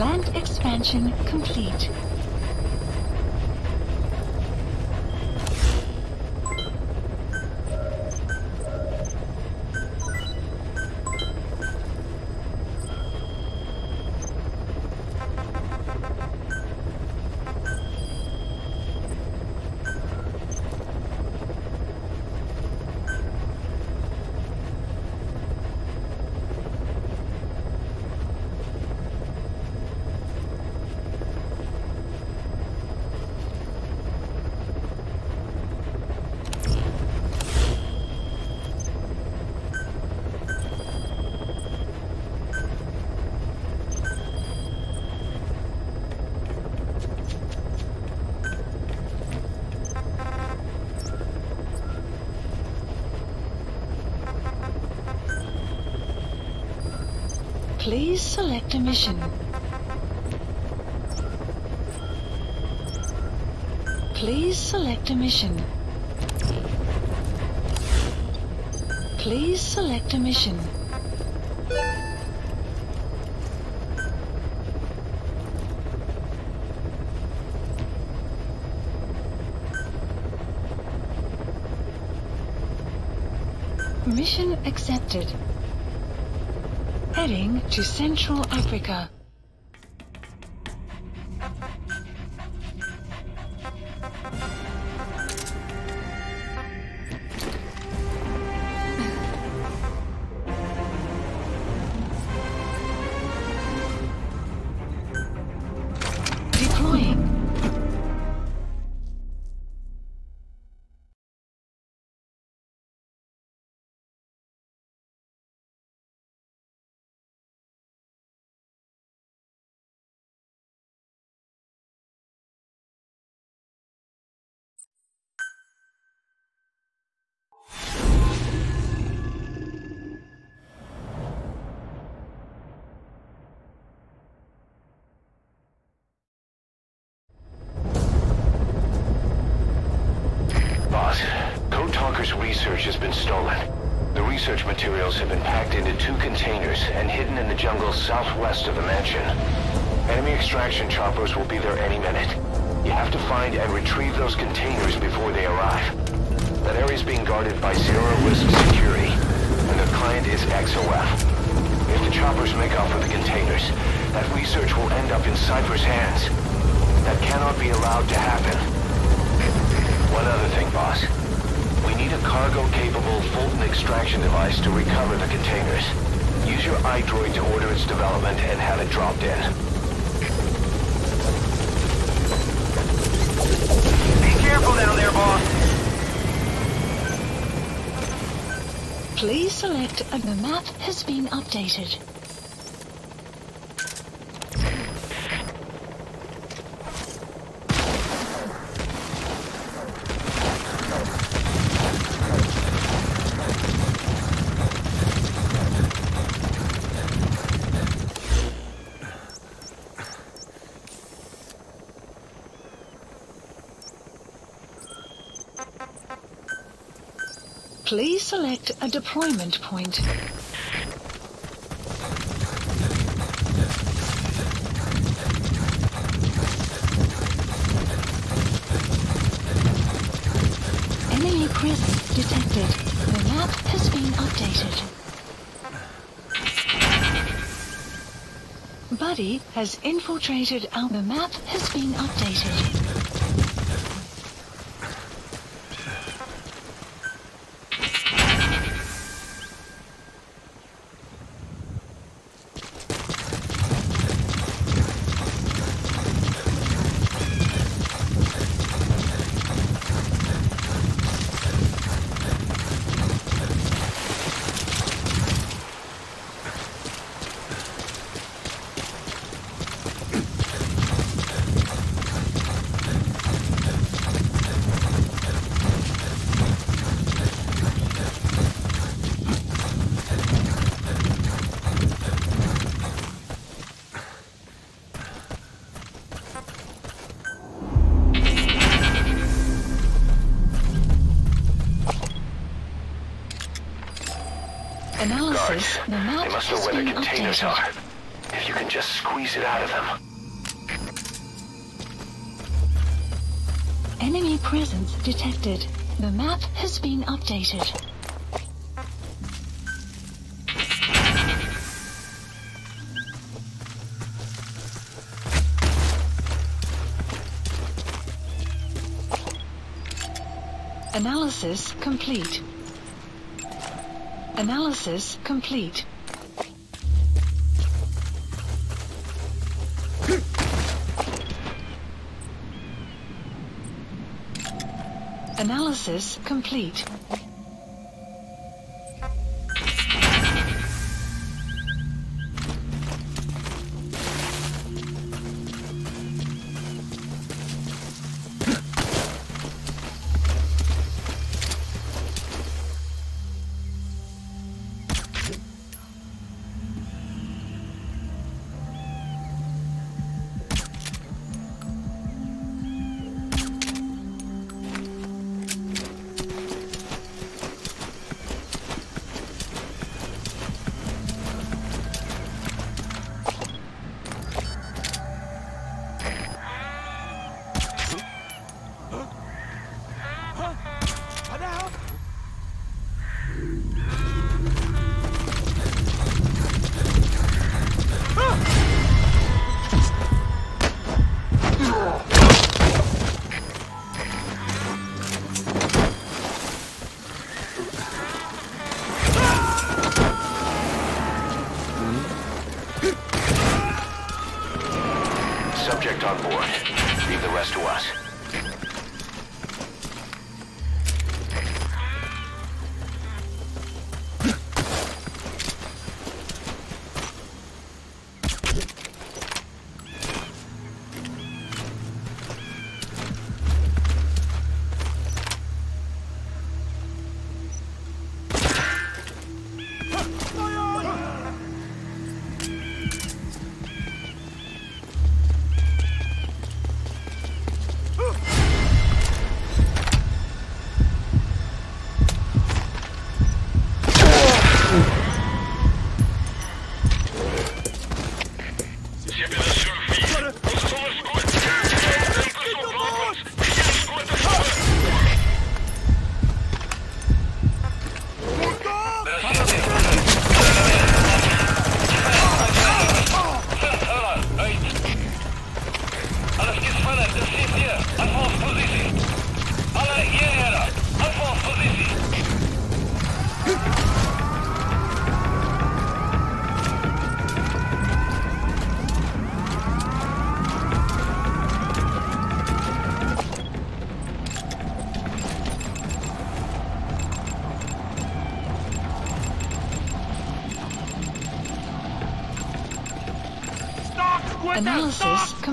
Plant expansion complete. Accept a mission. Please select a mission. Please select a mission. Mission accepted to Central Africa. Choppers will be there. select and the map has been updated. Please select a deployment point. Enemy presence detected. The map has been updated. Buddy has infiltrated our... The map has been updated. detected. The map has been updated. Analysis complete. Analysis complete. analysis complete.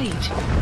complete.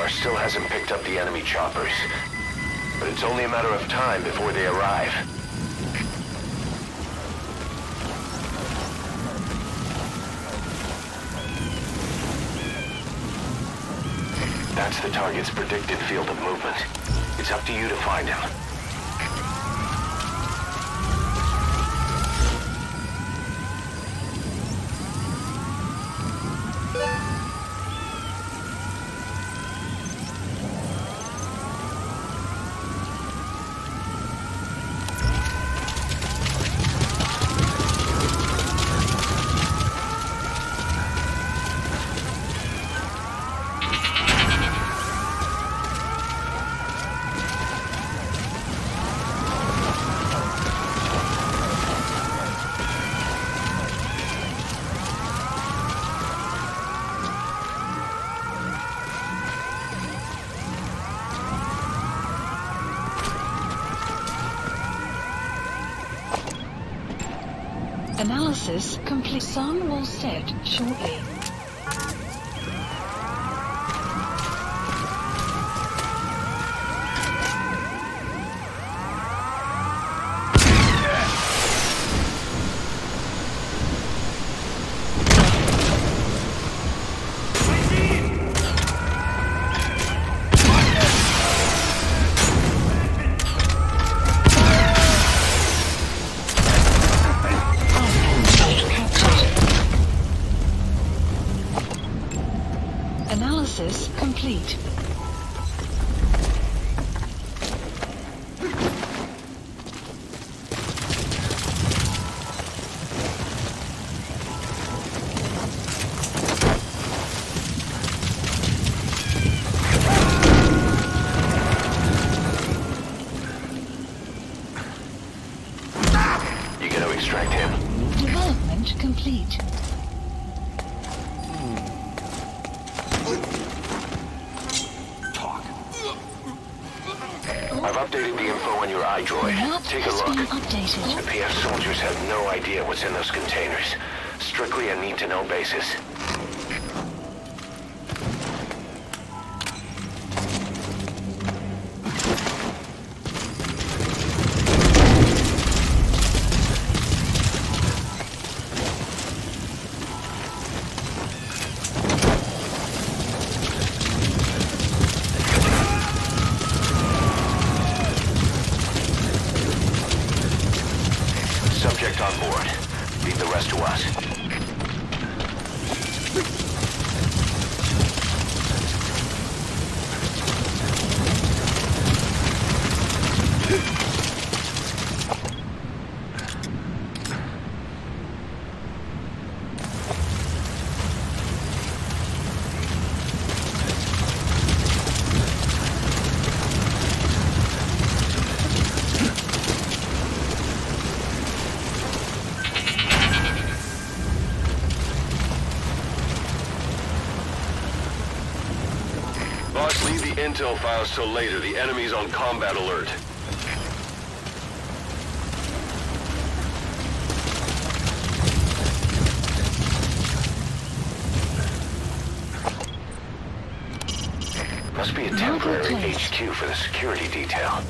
radar still hasn't picked up the enemy choppers. But it's only a matter of time before they arrive. That's the target's predicted field of movement. It's up to you to find him. Analysis complete. Sun will set shortly. Boss, leave the intel files till later. The enemy's on combat alert. Must be a temporary HQ for the security detail.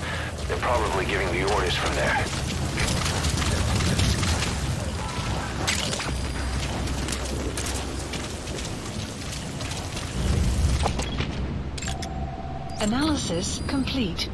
Analysis complete.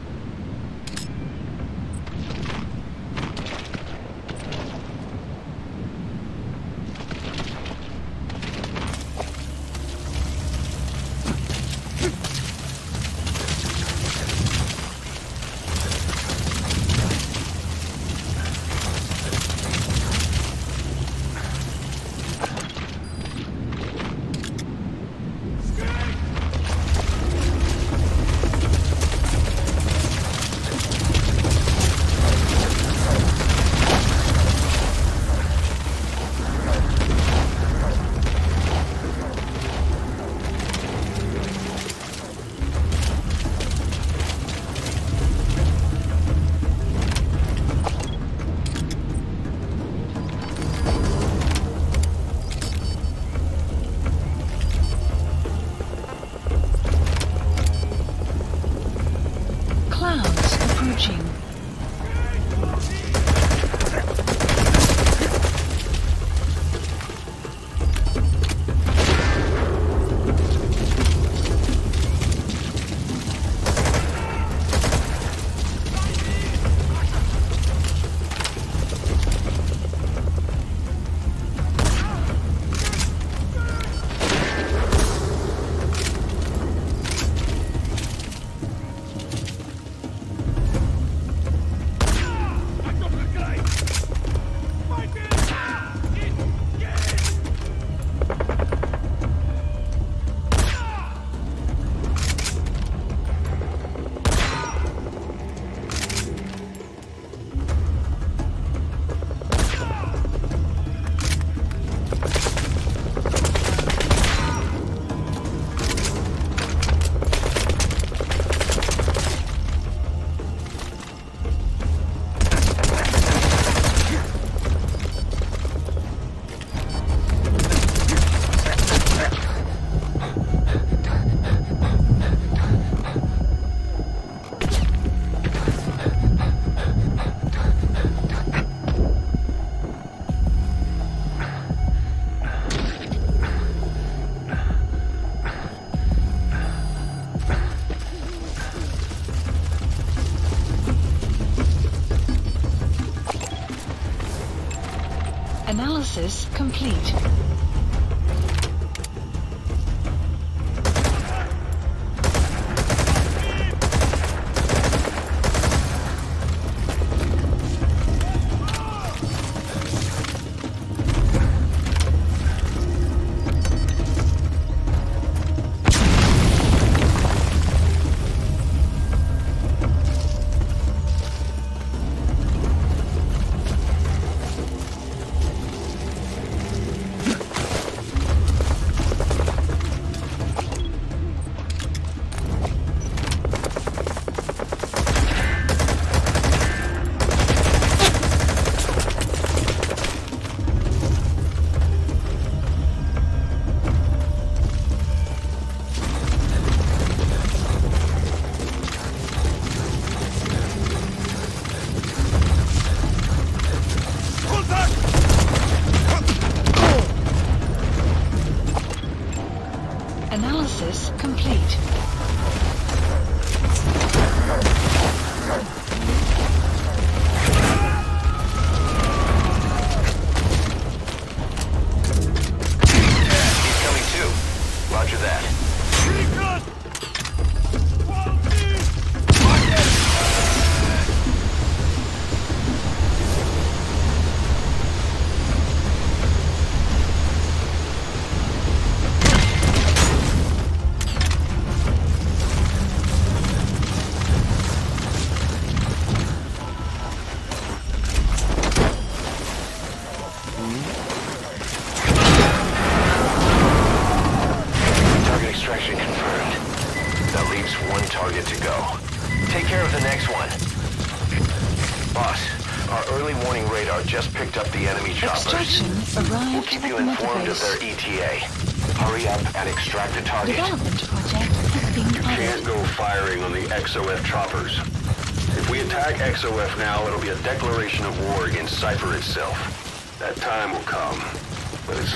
Complete.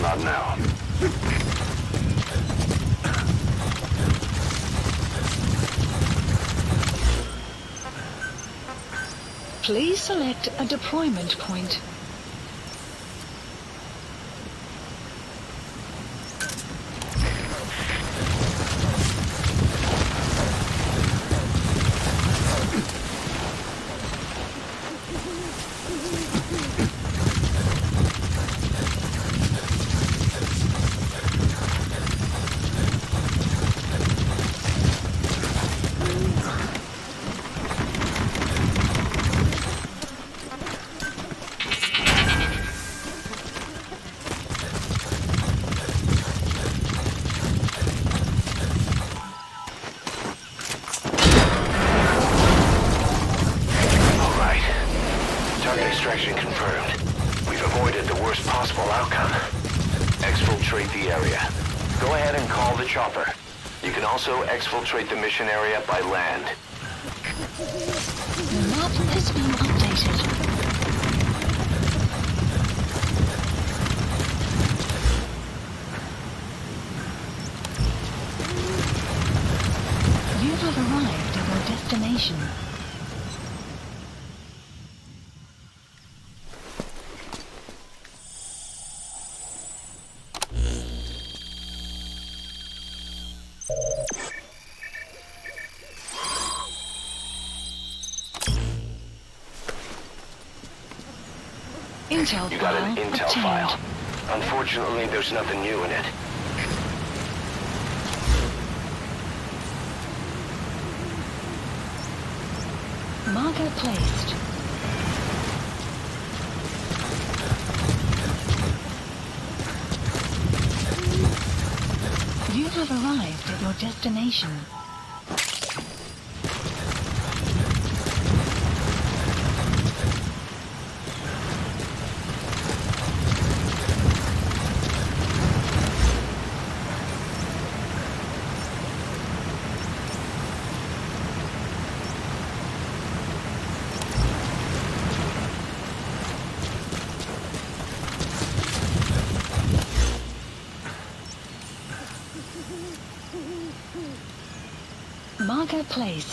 Not now. Please select a deployment point. Area by land. An file intel obtained. file. Unfortunately, there's nothing new in it. Marker placed. You have arrived at your destination. Marker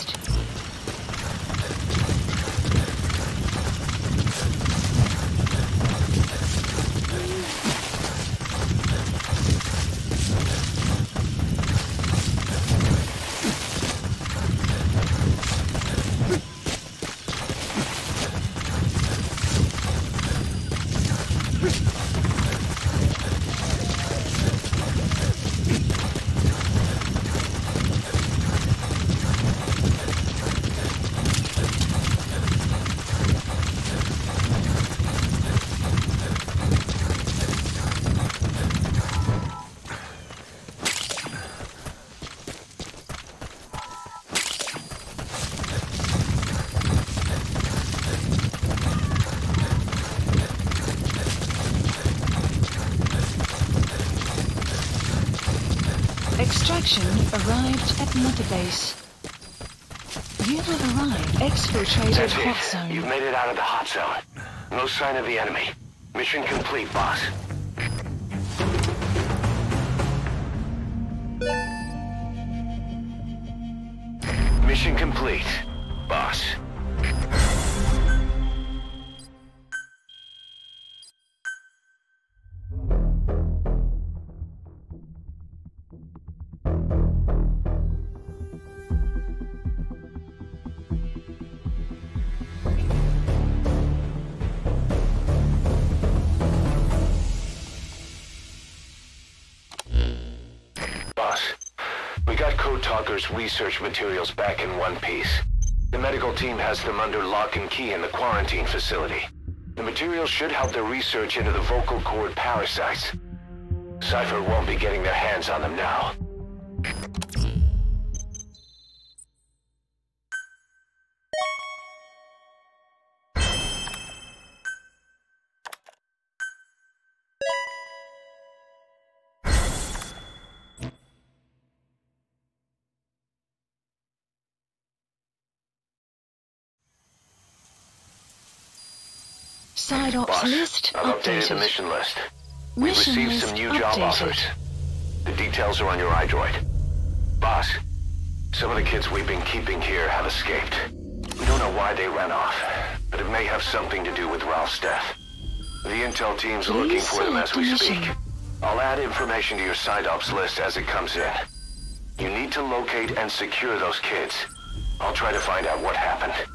arrived at Mother Base. You have arrived. Exfiltrated hot zone. You've made it out of the hot zone. No sign of the enemy. Mission complete, boss. Research materials back in one piece. The medical team has them under lock and key in the quarantine facility. The materials should help their research into the vocal cord parasites. Cypher won't be getting their hands on them now. Side ops Boss, list I've updated the mission list. We've Mission received some new job offers. The details are on your iDroid. Boss, some of the kids we've been keeping here have escaped. We don't know why they ran off, but it may have something to do with Ralph's death. The intel team's looking for them as we a speak. I'll add information to your side ops list as it comes in. You need to locate and secure those kids. I'll try to find out what happened.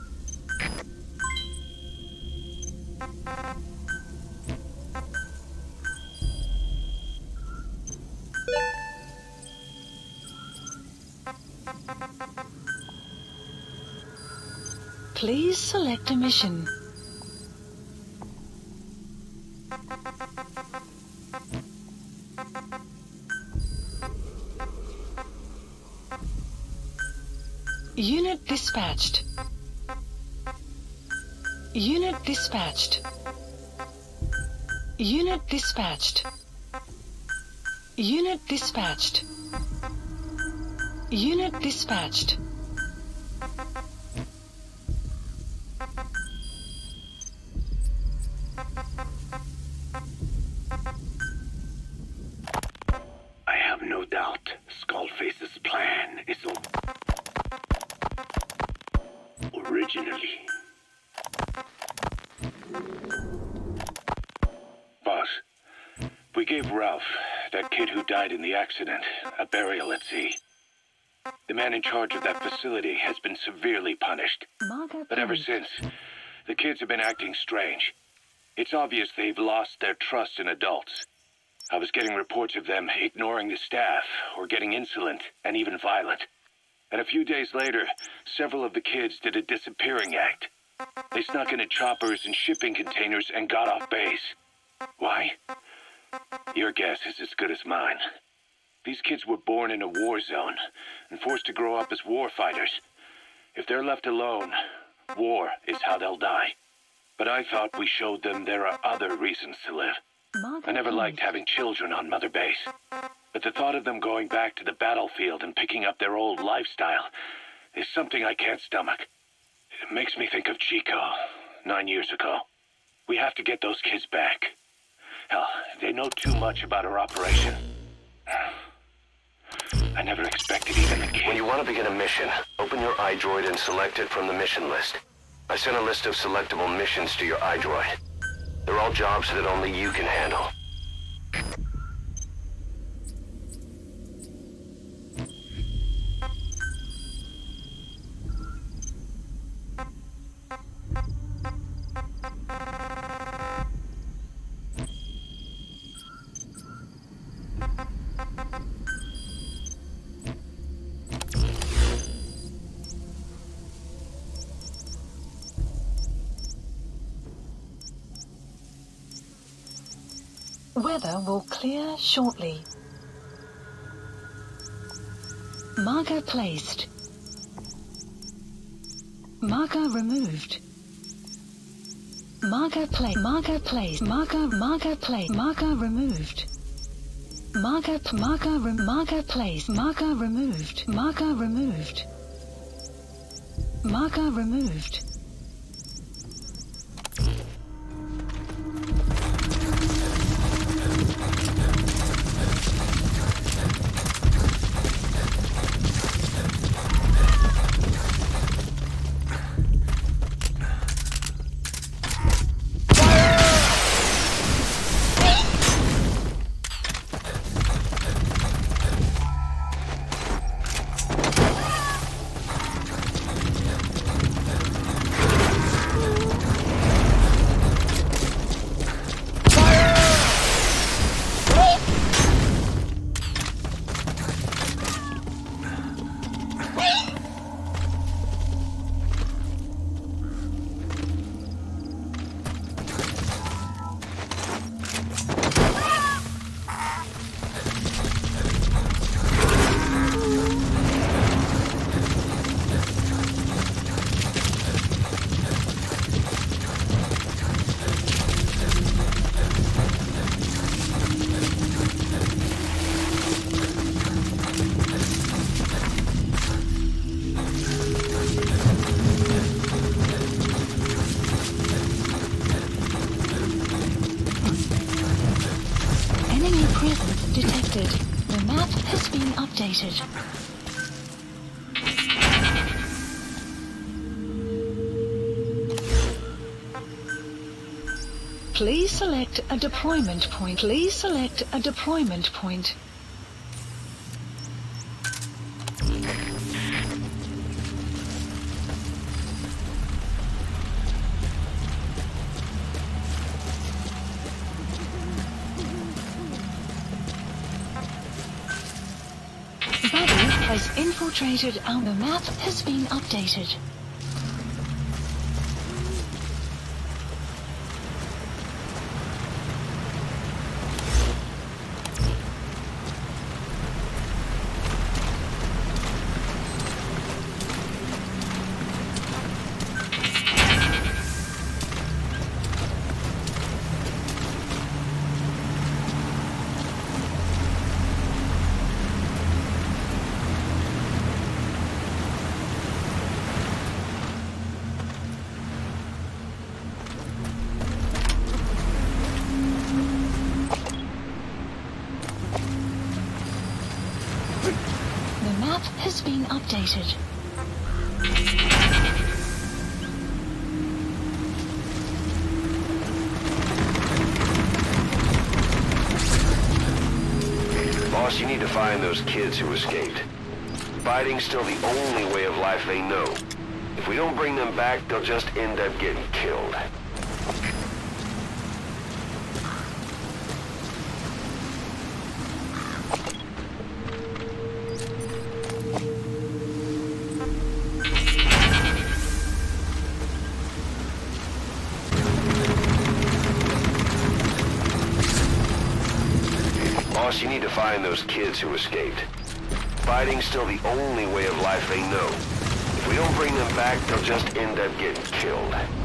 Please select a mission. Unit dispatched. Unit dispatched. Unit dispatched. Unit dispatched. Unit dispatched. Boss, we gave Ralph, that kid who died in the accident, a burial at sea. The man in charge of that facility has been severely punished. But ever since, the kids have been acting strange. It's obvious they've lost their trust in adults. I was getting reports of them ignoring the staff, or getting insolent, and even violent. And a few days later, several of the kids did a disappearing act. They snuck into choppers and shipping containers and got off base. Why? Your guess is as good as mine. These kids were born in a war zone and forced to grow up as war fighters. If they're left alone, war is how they'll die. But I thought we showed them there are other reasons to live. Margot I never liked having children on Mother Base. But the thought of them going back to the battlefield and picking up their old lifestyle is something I can't stomach. It makes me think of Chico, nine years ago. We have to get those kids back. Hell, they know too much about our operation. I never expected even the kids. When you want to begin a mission, open your iDroid and select it from the mission list. I sent a list of selectable missions to your iDroid. They're all jobs that only you can handle. Weather will clear shortly. Marker placed. Marker removed. Marker play. Marker placed. Marker. Marker play. Marker removed. Marker. Marker. Re- marker placed. Marker removed. Marker removed. Marker removed. Please select a deployment point. Please select a deployment point. Buddy has infiltrated and the map has been updated. They'll just end up getting killed. Boss, you need to find those kids who escaped. Fighting's still the only way of life they know. We don't bring them back, they'll just end up getting killed.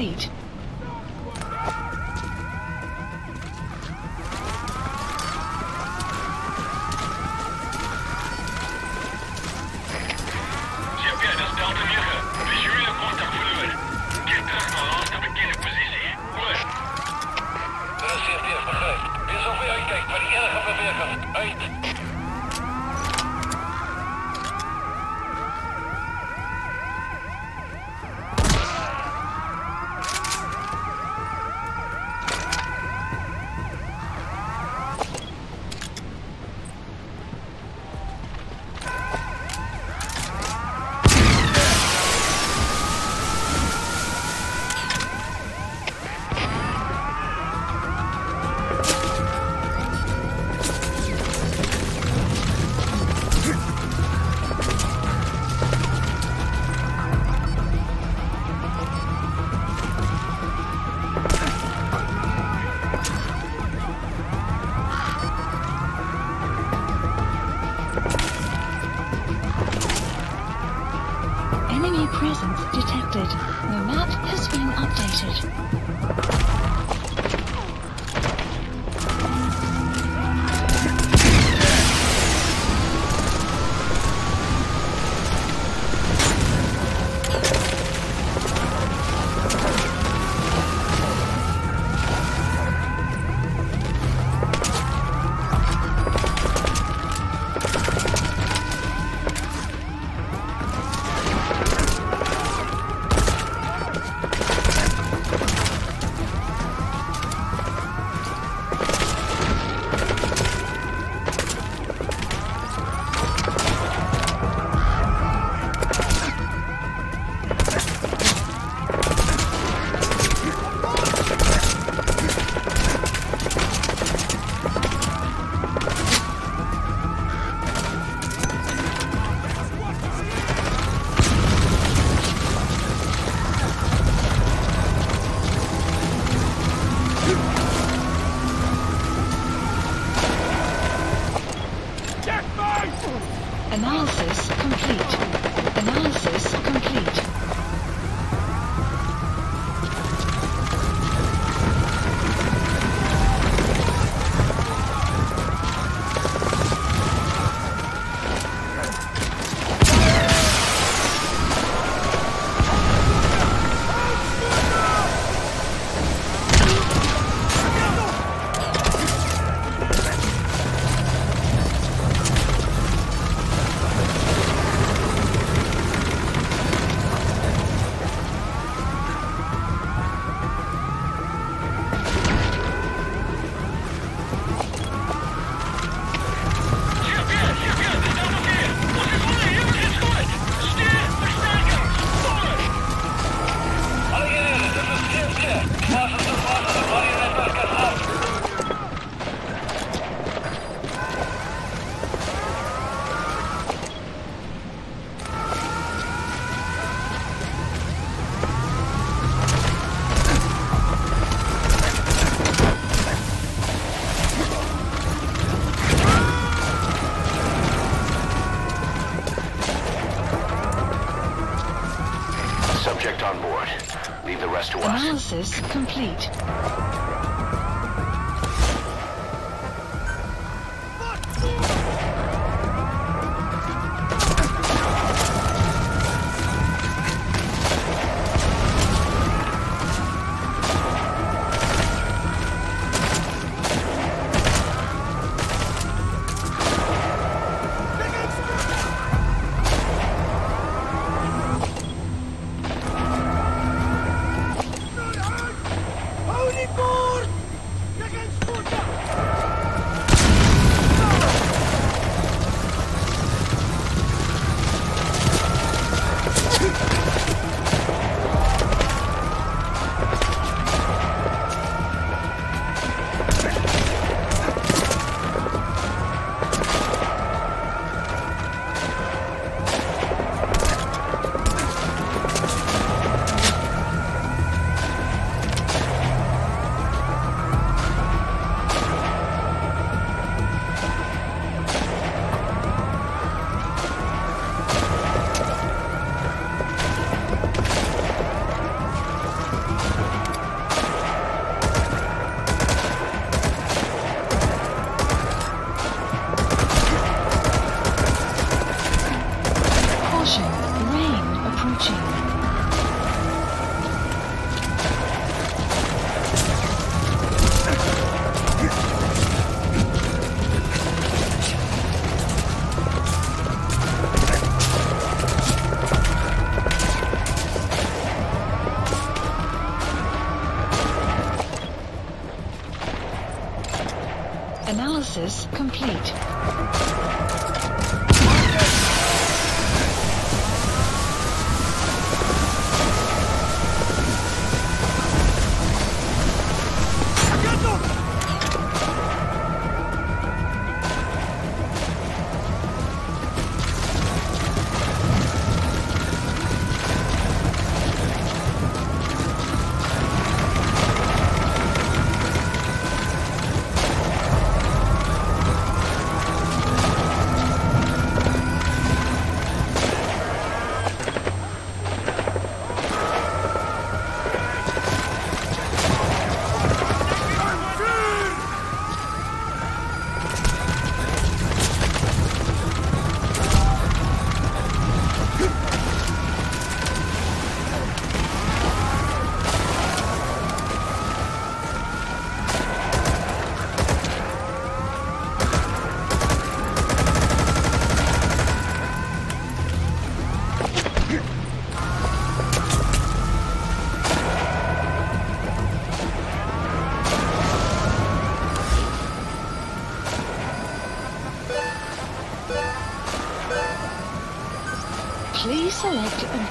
Complete.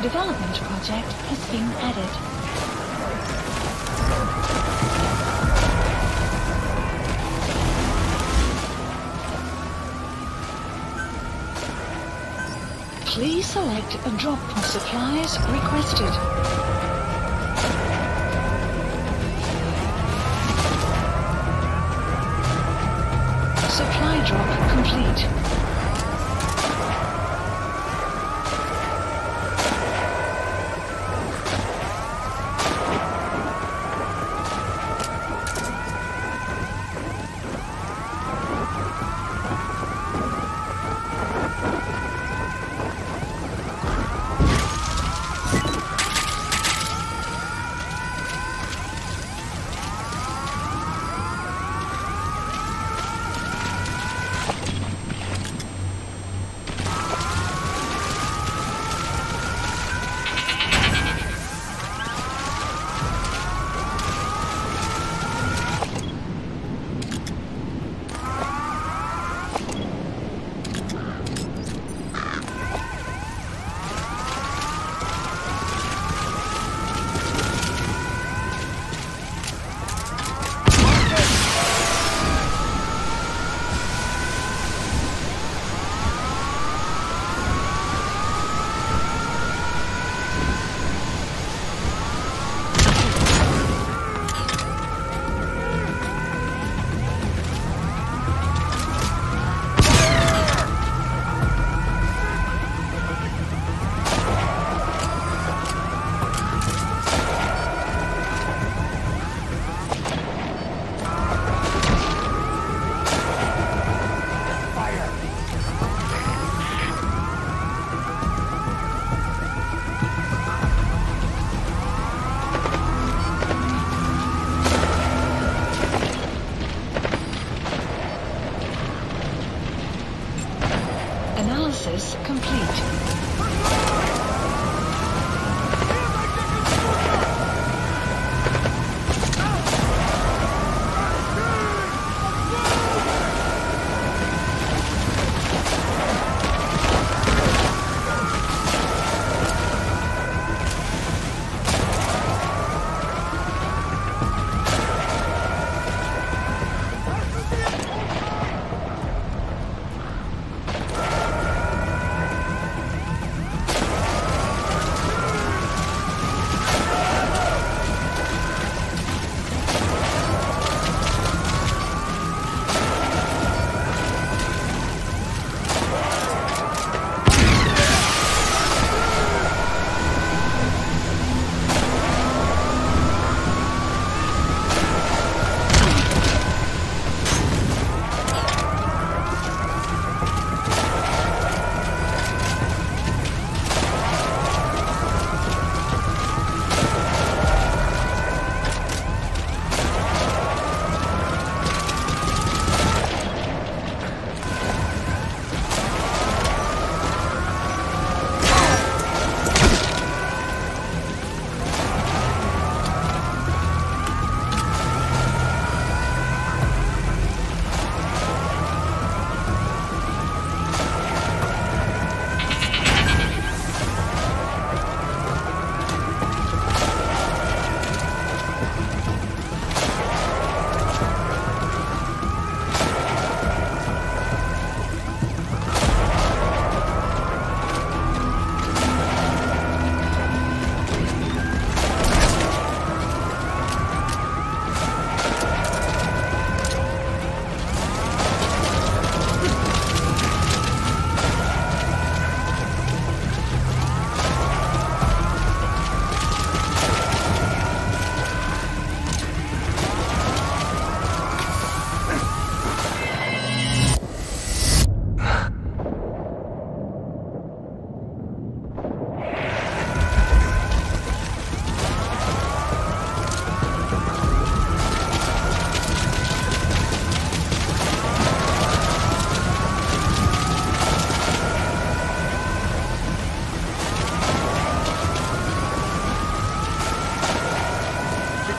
Development project has been added. Please select a drop of supplies requested.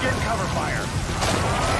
Get cover fire.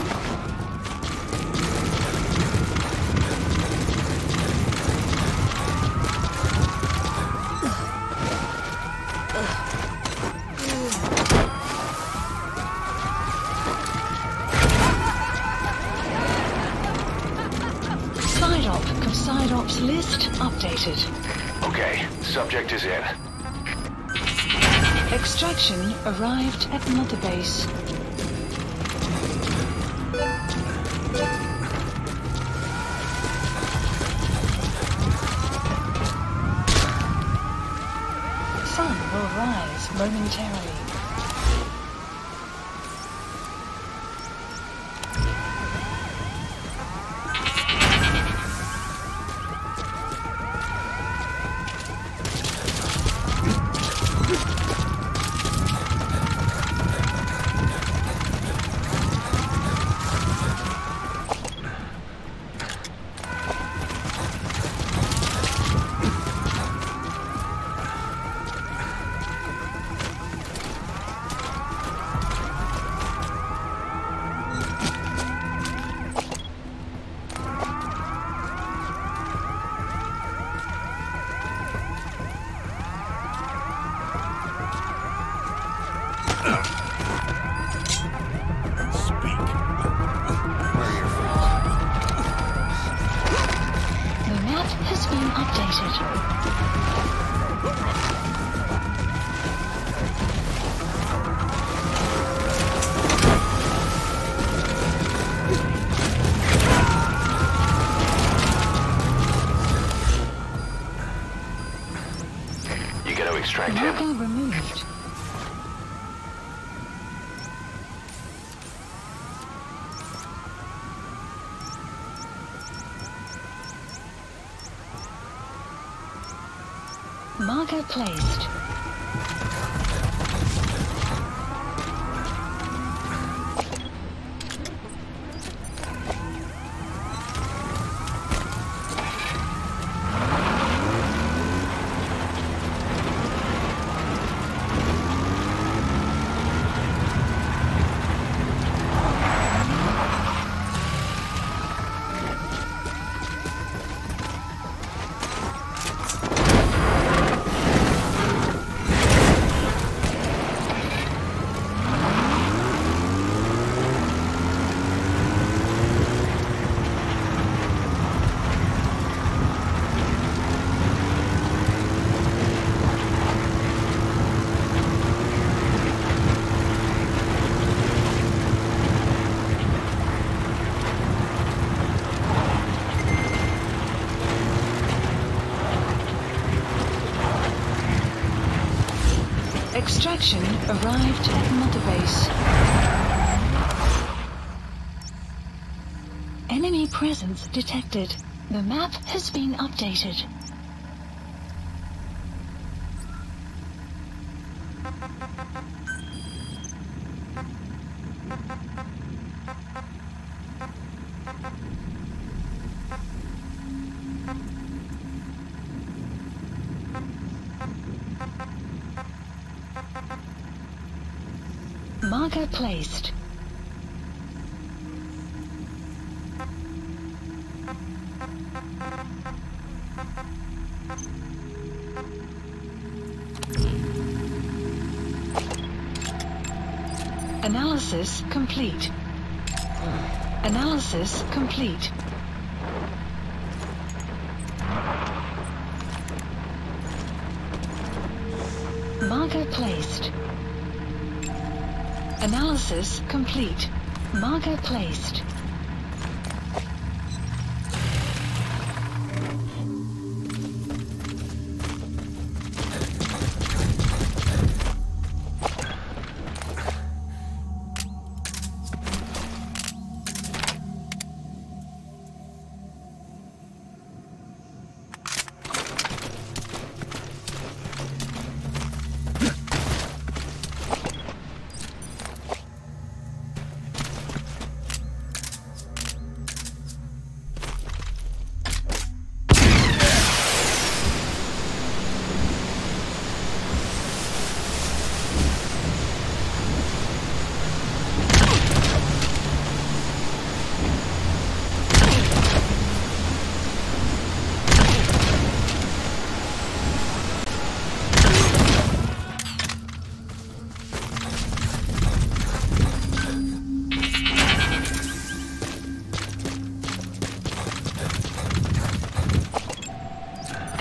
Arrived at Mother Base. Extract him. Removed. Marker placed. Extraction arrived at Mother Base. Enemy presence detected. The map has been updated. Marker placed. Analysis complete. Analysis complete. Marker placed. Analysis complete. Marker placed.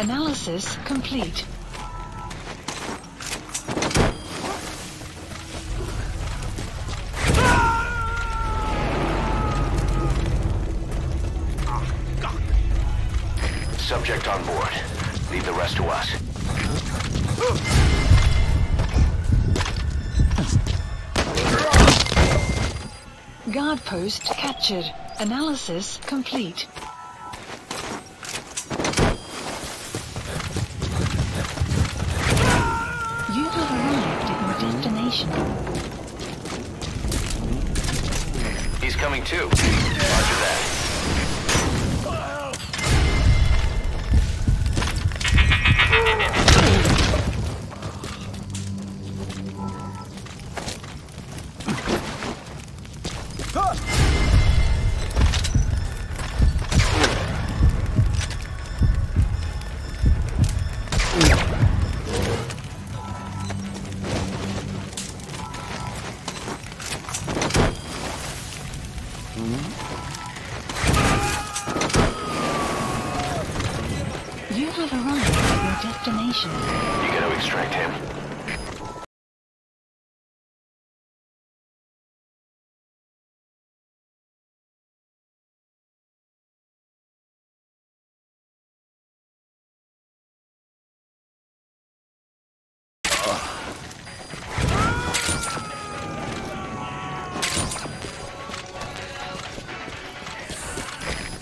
Analysis complete. Subject on board. Leave the rest to us. Guard post captured. Analysis complete. Destination. You gotta extract him.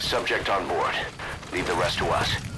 Subject on board. Leave the rest to us.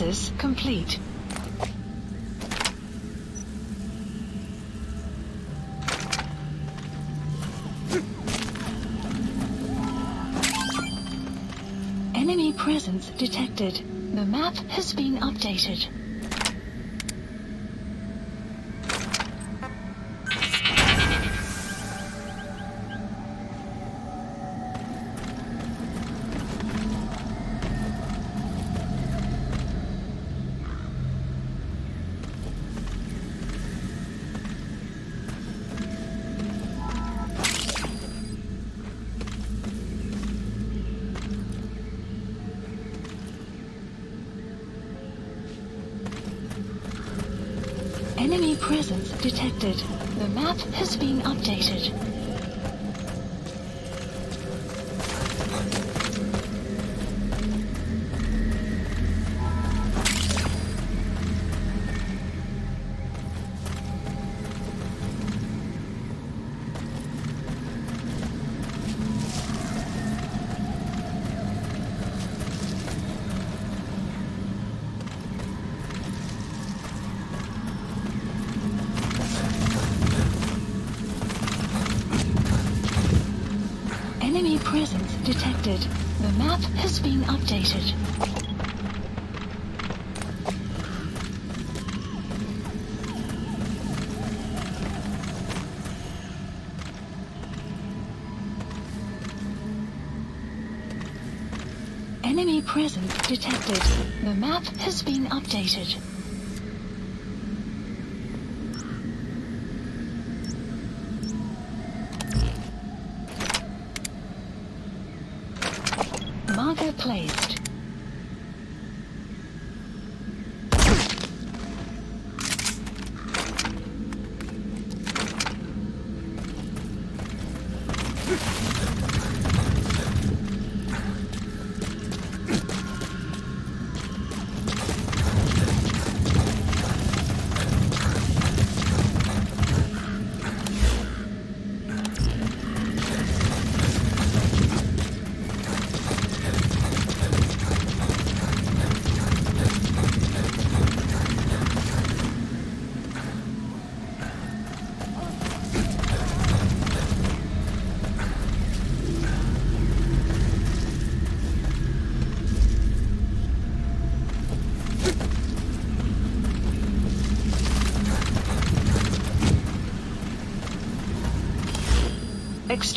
Analysis complete. Enemy presence detected. The map has been updated. Has been updated. Updated. Enemy presence detected. The map has been updated.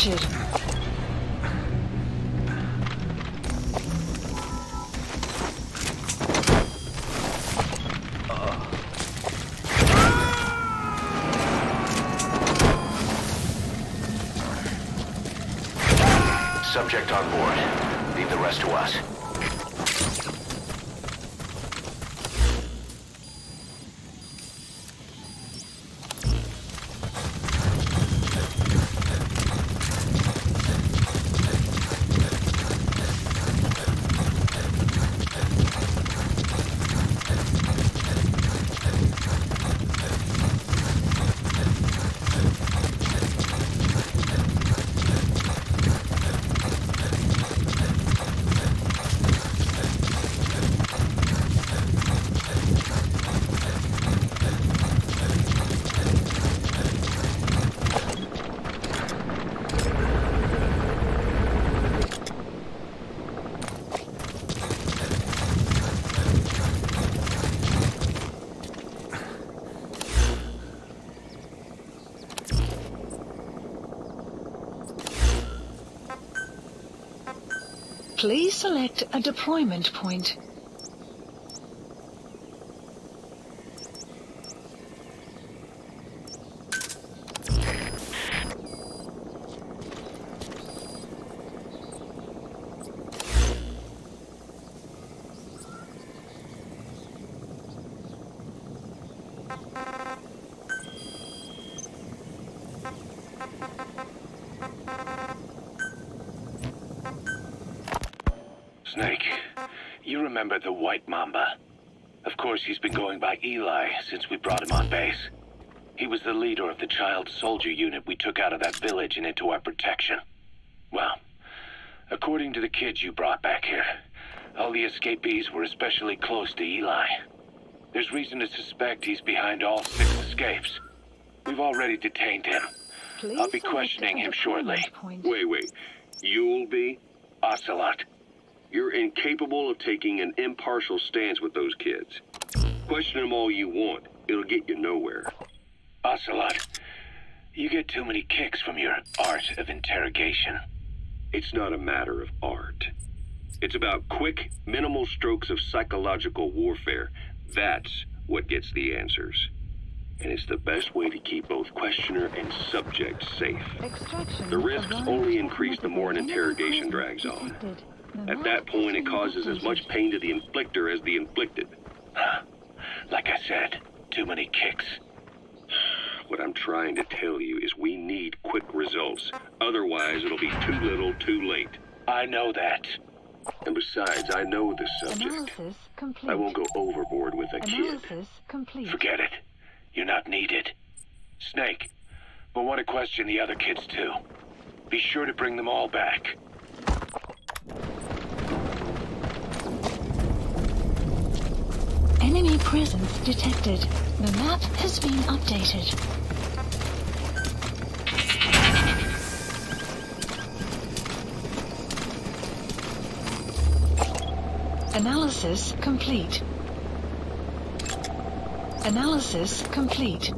Captured. Please select a deployment point. He's been going by Eli since we brought him on base. He was the leader of the child soldier unit we took out of that village and into our protection. Well, according to the kids you brought back here, all the escapees were especially close to Eli. There's reason to suspect he's behind all six escapes. We've already detained him. Please I'll be questioning him shortly. Wait, wait. You'll be? Ocelot. You're incapable of taking an impartial stance with those kids. Question them all you want. It'll get you nowhere. Ocelot, you get too many kicks from your art of interrogation. It's not a matter of art. It's about quick, minimal strokes of psychological warfare. That's what gets the answers. And it's the best way to keep both questioner and subject safe. Extraction The risks only increase the more an interrogation drags on. At that point, it causes as much pain to the inflictor as the inflicted. Like I said, too many kicks. What I'm trying to tell you is we need quick results. Otherwise, it'll be too little, too late. I know that. And besides, I know the subject. Analysis complete. I won't go overboard with a kid. Analysis complete. Forget it. You're not needed. Snake, we'll want to question the other kids too. Be sure to bring them all back. Enemy presence detected. The map has been updated. Analysis complete. Analysis complete.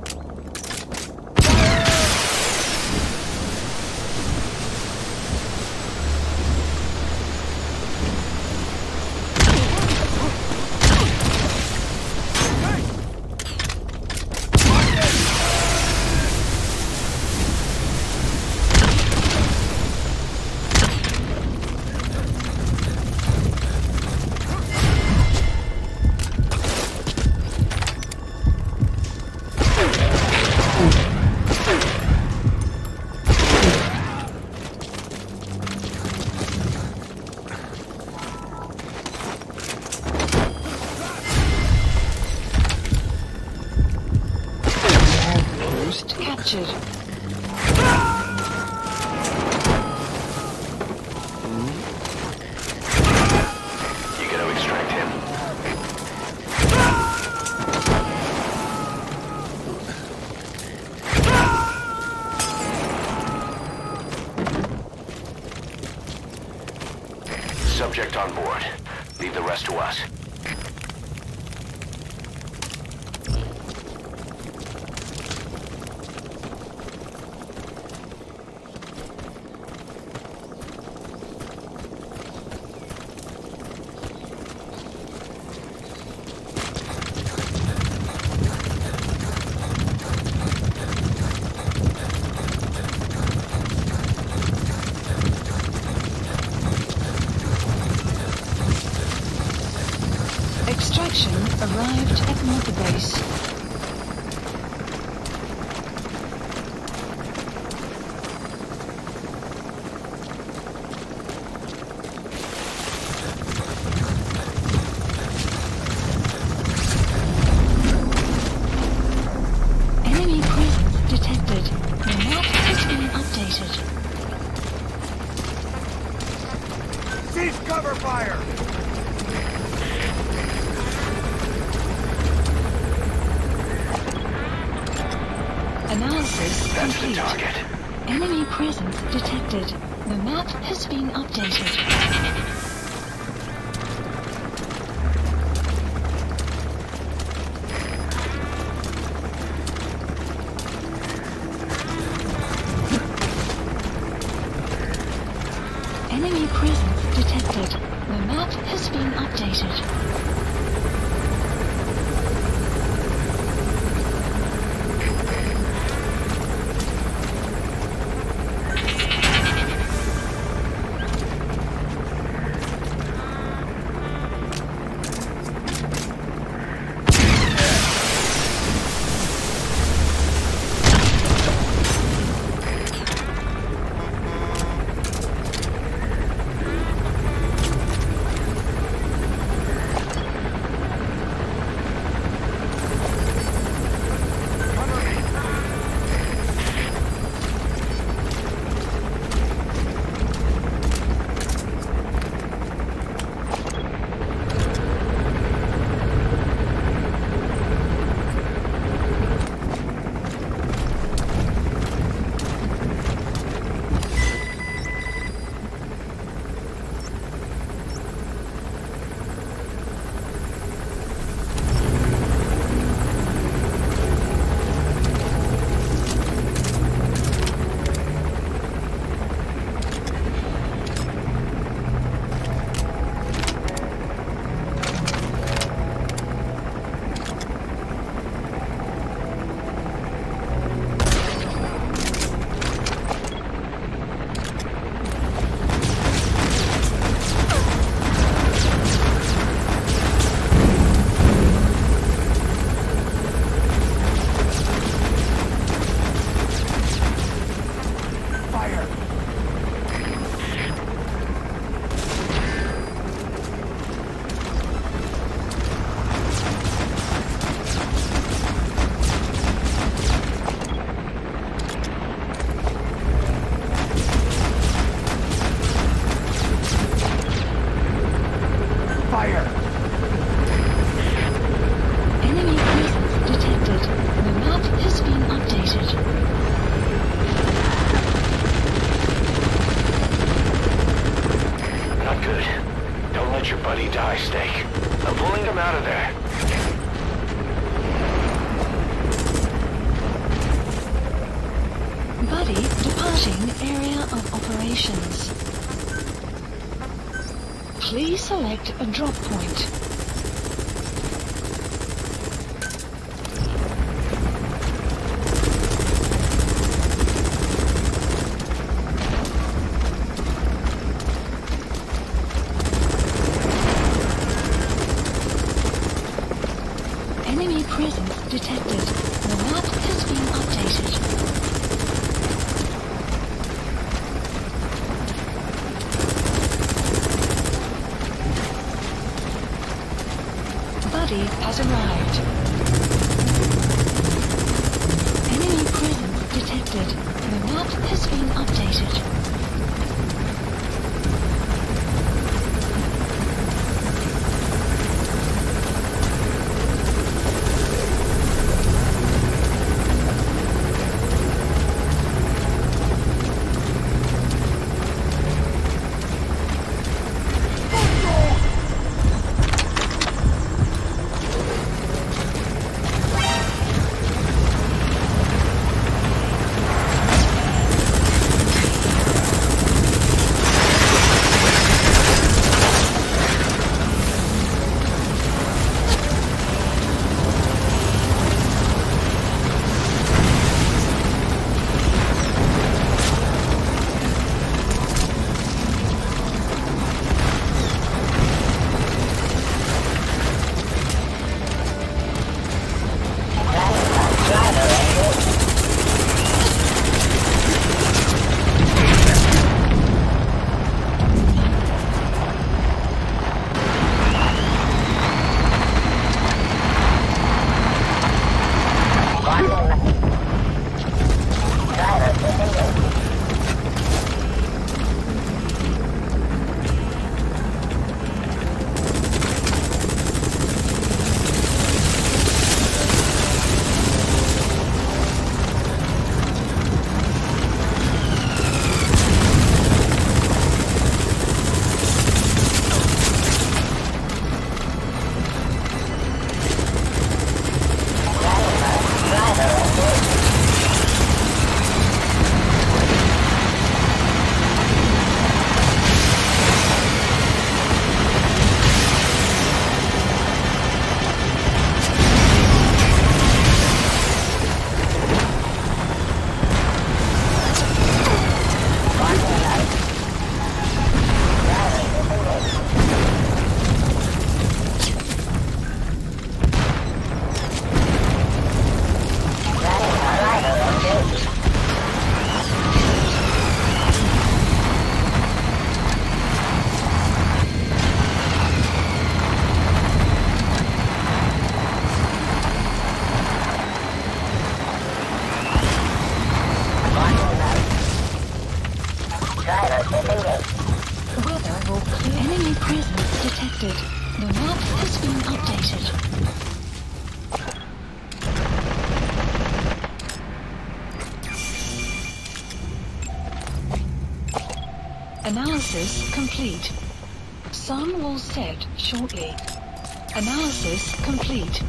A drop point. Complete. Sun will set shortly. Analysis complete.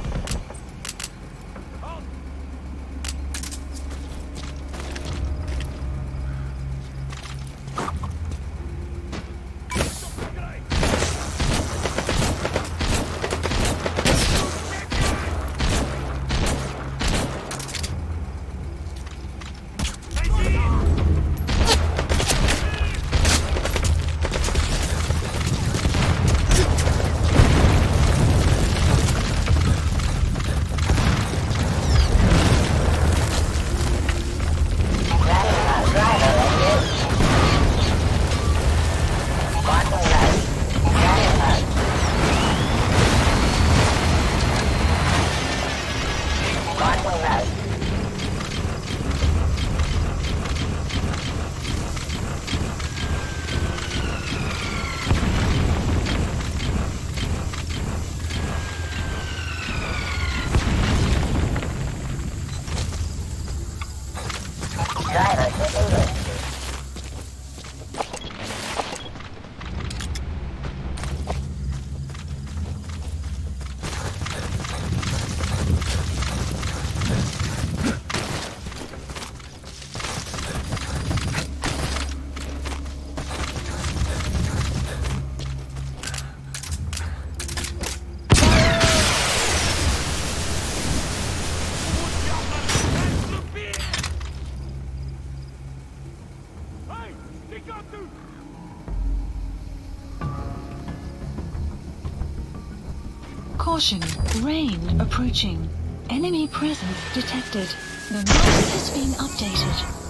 Caution, rain approaching. Enemy presence detected. The map has been updated.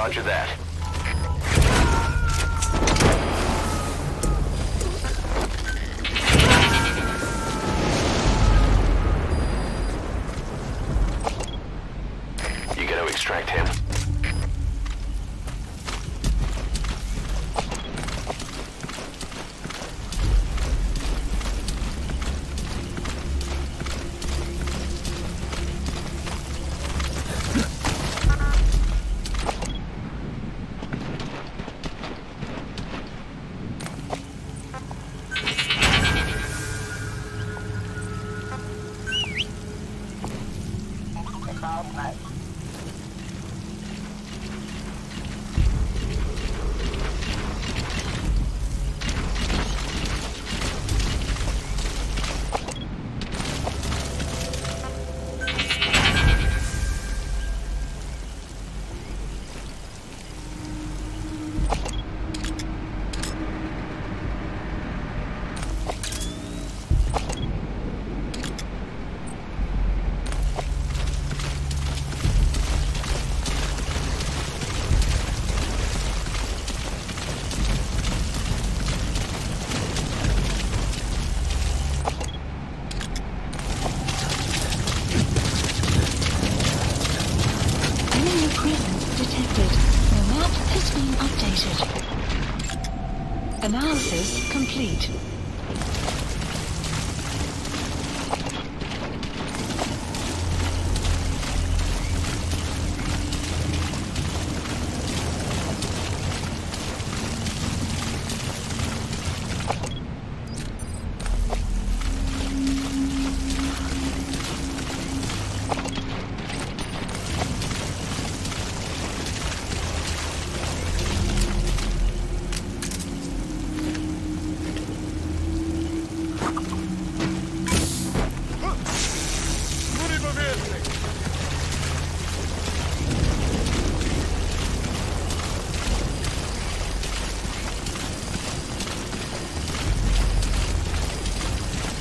Roger that.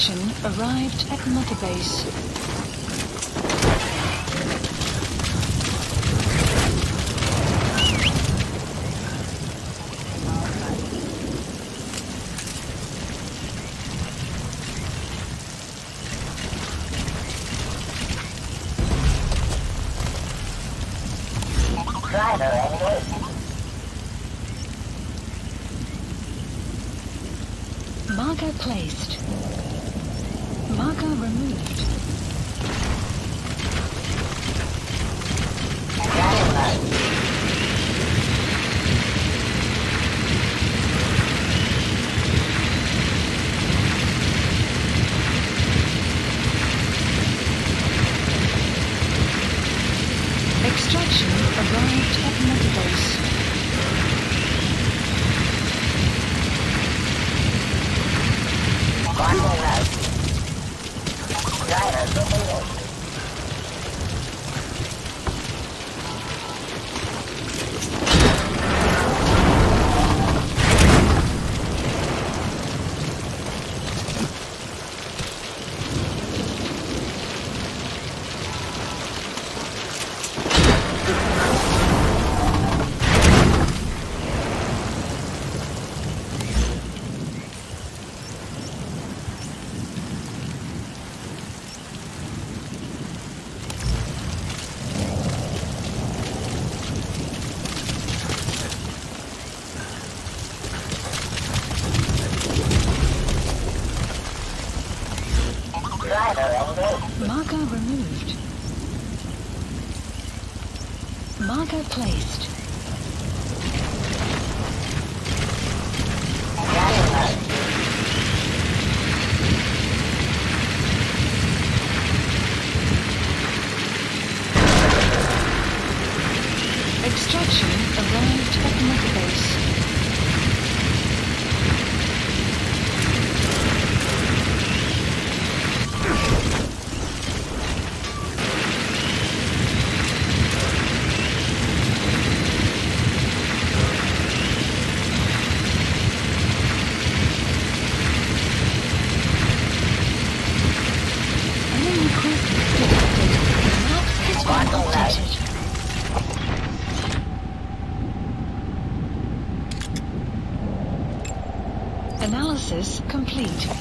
section arrived at mother base. Lead.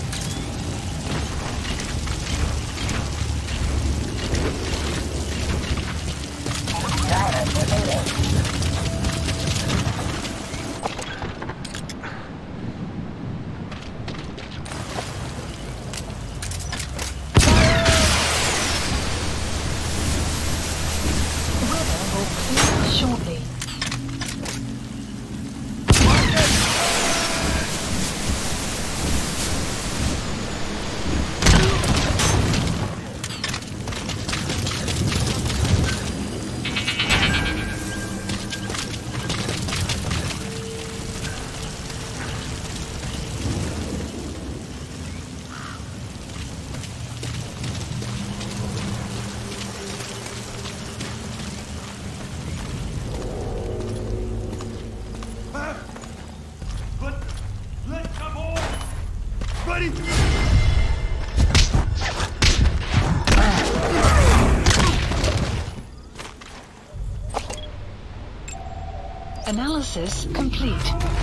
Analysis complete.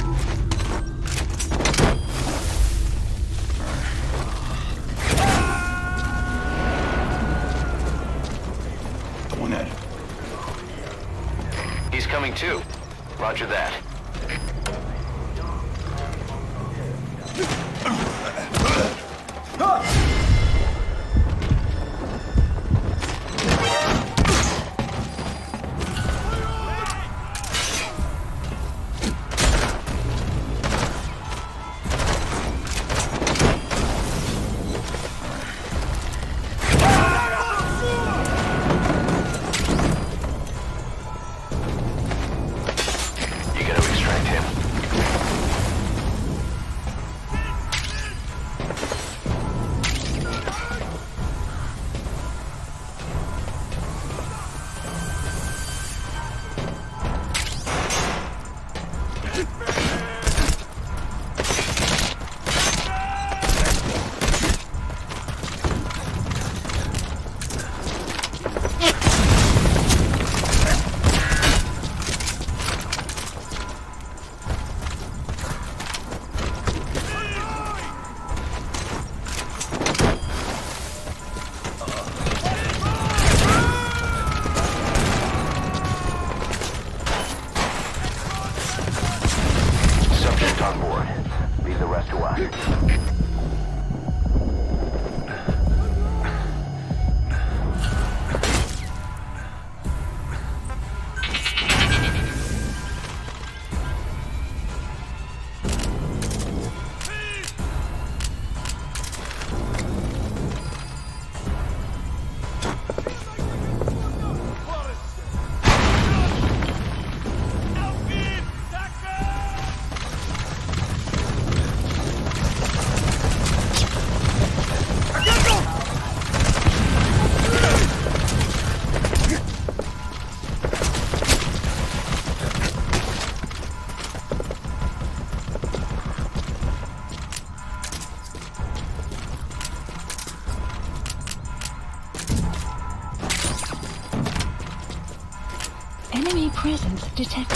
detect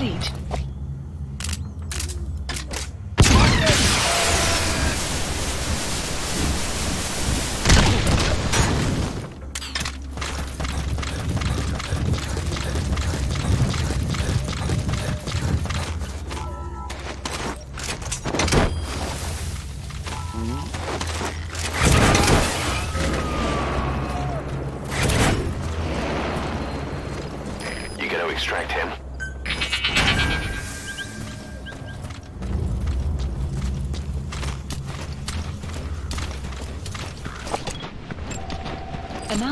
complete.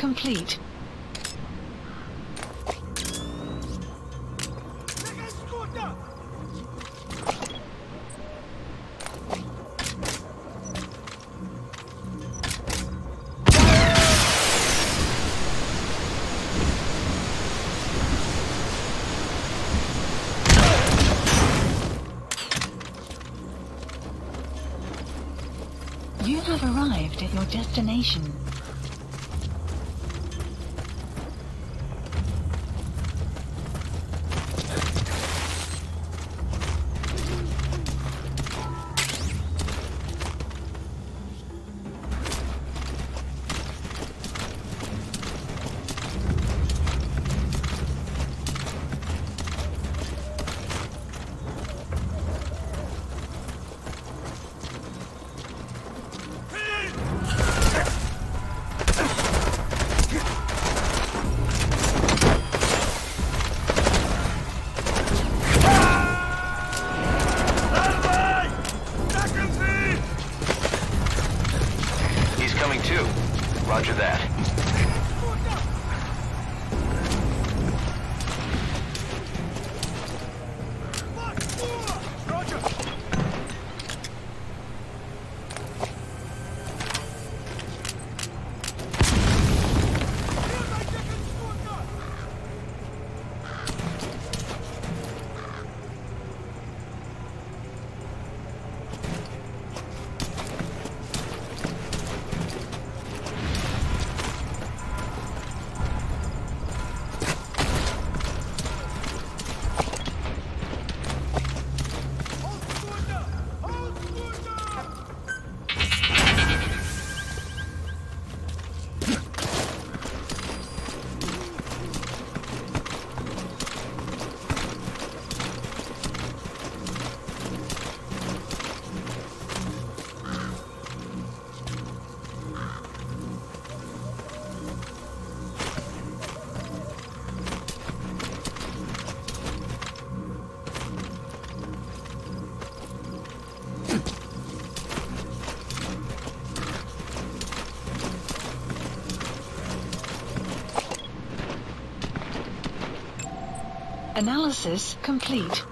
Complete. You have arrived at your destination. Analysis complete.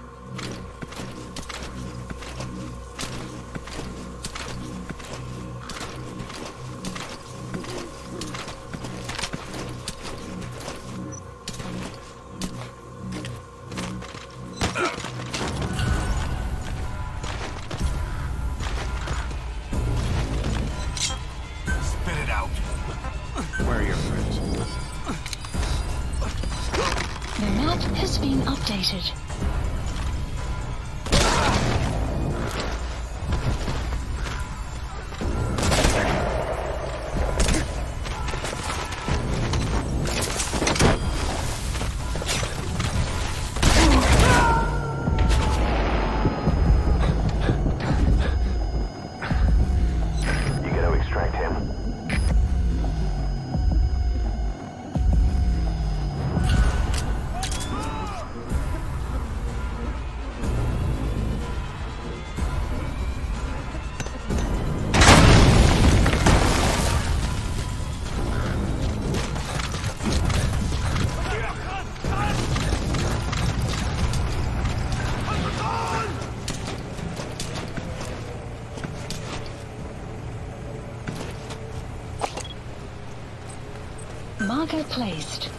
Marker placed.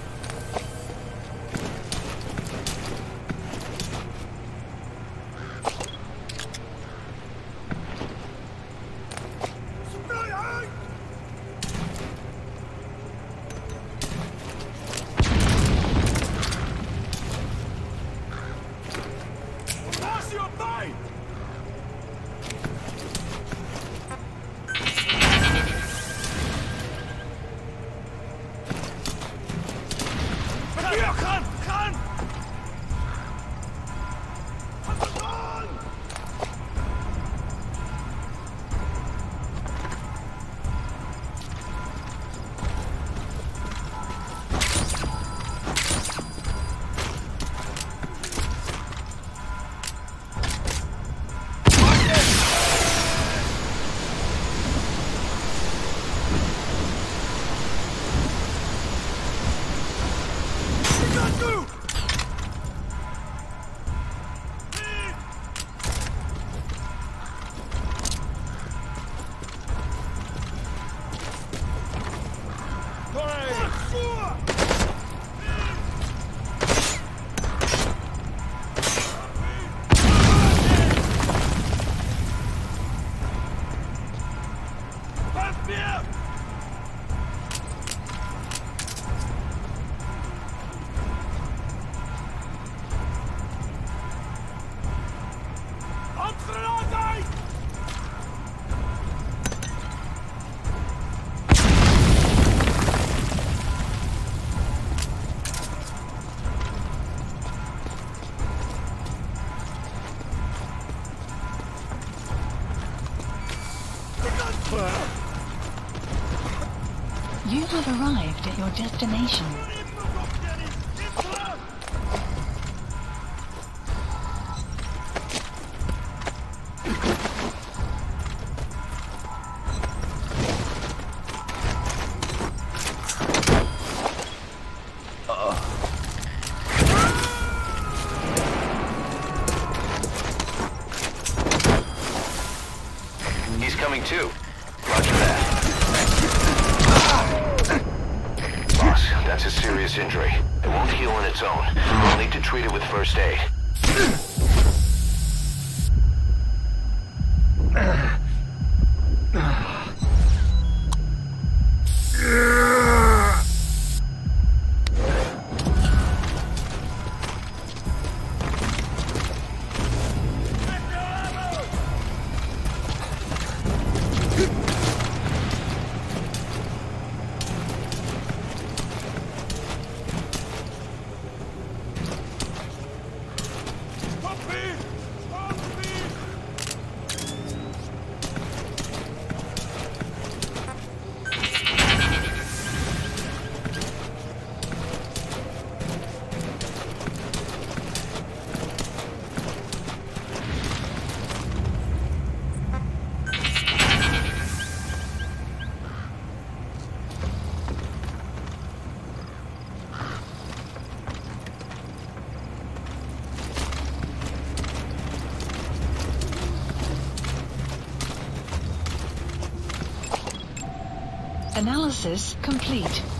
destination. Analysis complete.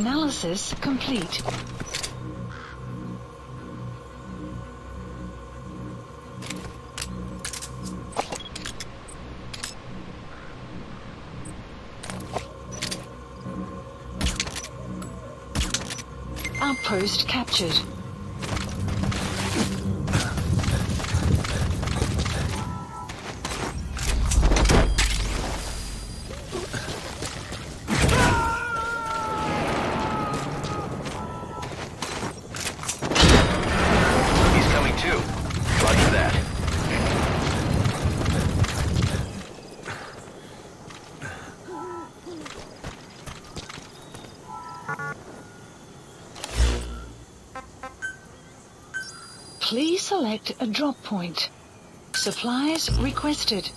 Analysis complete. Outpost captured. select a drop point. Supplies requested.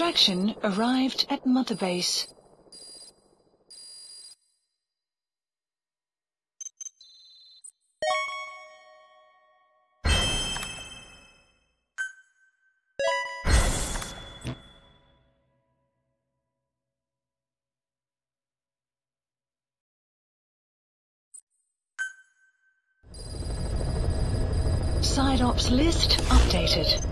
extraction arrived at Mother Base. Side ops list updated.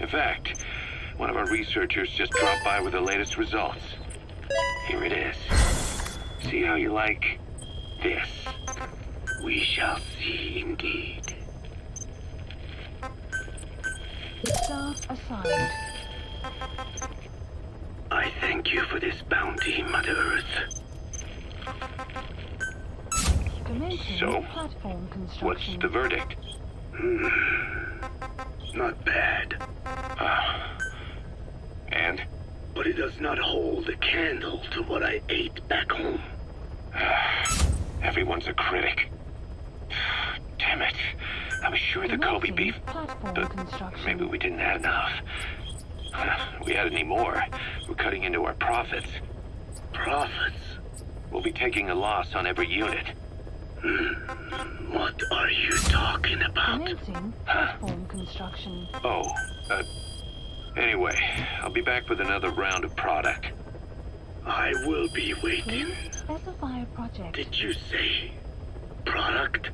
In fact, one of our researchers just dropped by with the latest results. Here it is. See how you like this? We shall see indeed. Staff assigned. I thank you for this bounty, Mother Earth. So, platform construction. What's the verdict? Not bad, Ah. and? but it does not hold a candle to what I ate back home. Everyone's a critic. Damn it. I was sure the Kobe beef, but maybe we didn't have enough. If we had any more, we're cutting into our profits. Profits? We'll be taking a loss on every unit. What are you talking about? Commencing platform construction. Oh, uh, anyway, I'll be back with another round of product. I will be waiting. Please specify a project. Did you say product?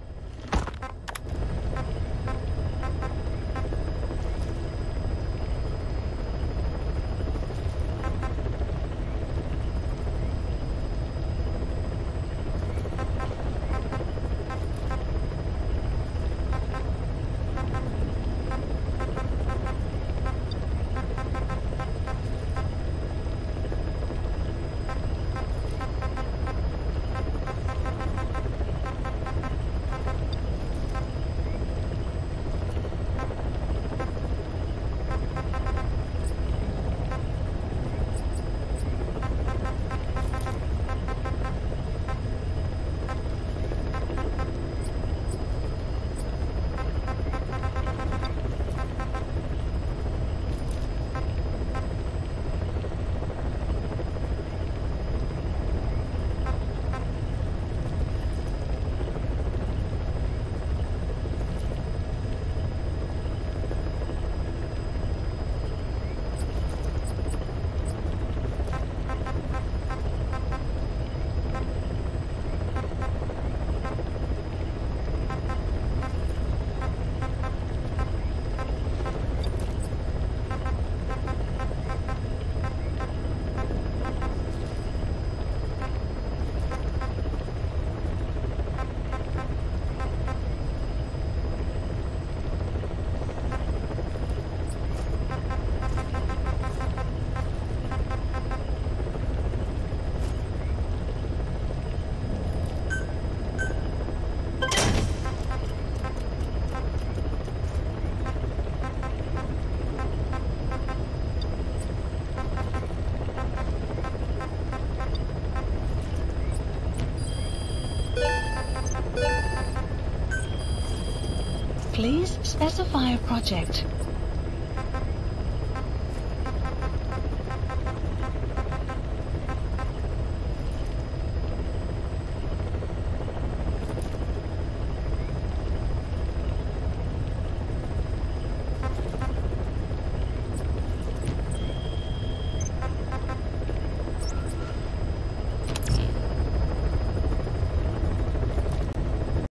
Specify a project.